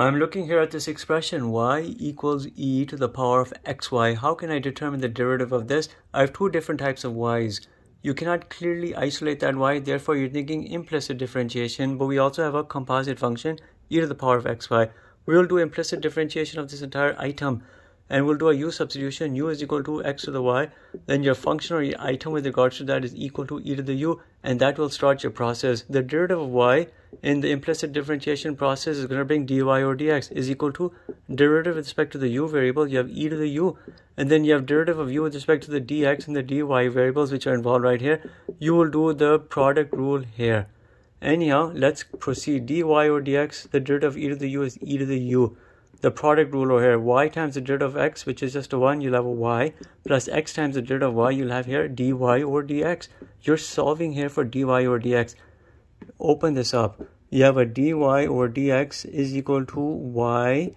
I'm looking here at this expression y equals e to the power of xy. How can I determine the derivative of this? I have two different types of y's. You cannot clearly isolate that y, therefore you're thinking implicit differentiation, but we also have a composite function e to the power of xy. We will do implicit differentiation of this entire item and we'll do a u substitution u is equal to x to the y then your function or your item with regards to that is equal to e to the u and that will start your process. The derivative of y in the implicit differentiation process is going to bring dy or dx is equal to derivative with respect to the u variable. You have e to the u and then you have derivative of u with respect to the dx and the dy variables which are involved right here. You will do the product rule here. Anyhow let's proceed. dy or dx the derivative of e to the u is e to the u the product rule over here y times the derivative of x which is just a 1 you'll have a y plus x times the derivative of y you'll have here dy over dx. You're solving here for dy over dx. Open this up. You have a dy over dx is equal to y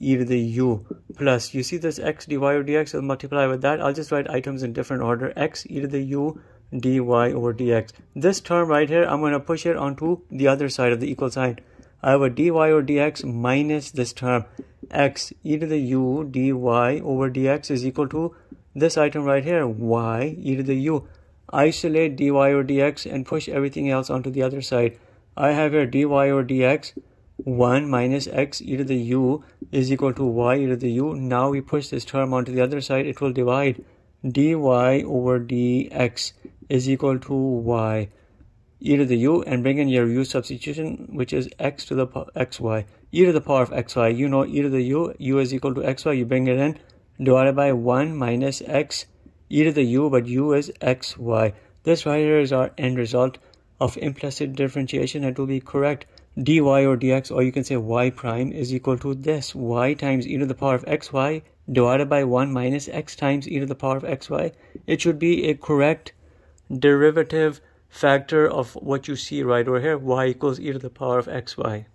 e to the u plus you see this x dy over dx will multiply with that. I'll just write items in different order x e to the u dy over dx. This term right here i'm going to push it onto the other side of the equal sign I have a dy over dx minus this term x e to the u dy over dx is equal to this item right here y e to the u. Isolate dy over dx and push everything else onto the other side. I have here dy over dx 1 minus x e to the u is equal to y e to the u. Now we push this term onto the other side. It will divide dy over dx is equal to y e to the u and bring in your u substitution which is x to the xy e to the power of xy you know e to the u u is equal to xy you bring it in divided by 1 minus x e to the u but u is xy this right here is our end result of implicit differentiation. It will be correct. dy or dx or you can say y prime is equal to this. y times e to the power of xy divided by 1 minus x times e to the power of xy it should be a correct derivative factor of what you see right over here y equals e to the power of xy